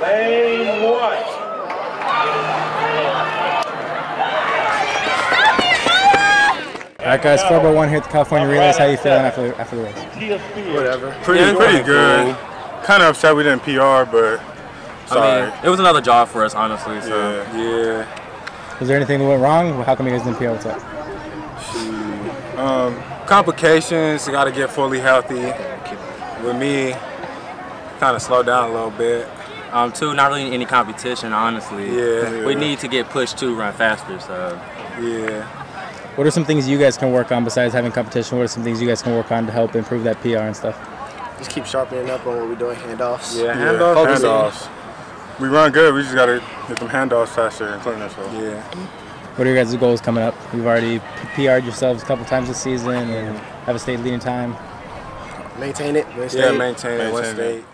Hey! Right, guys. 4x1 here at the California Relays. How you feeling after after the race? Whatever. Pretty, Yeah, pretty cool. good. Kind of upset we didn't PR, but sorry. I mean, it was another job for us, honestly. So yeah. yeah. Was there anything that went wrong? How come you guys didn't PR? What's up? Um, complications. You got to get fully healthy. With me, kind of slow down a little bit. Um, two, not really any competition, honestly. Yeah. We need to get pushed to run faster. So Yeah. What are some things you guys can work on besides having competition? What are some things you guys can work on to help improve that PR and stuff? Just keep sharpening up on what we're doing, handoffs. yeah, Yeah, handoffs. We run good. We just got to get some handoffs faster and cleaner. So. Yeah. What are your guys' goals coming up? You've already PR'd yourselves a couple times this season and have a state leading time. Maintain it. Win Yeah, state. maintain it. Win Maintain it. state.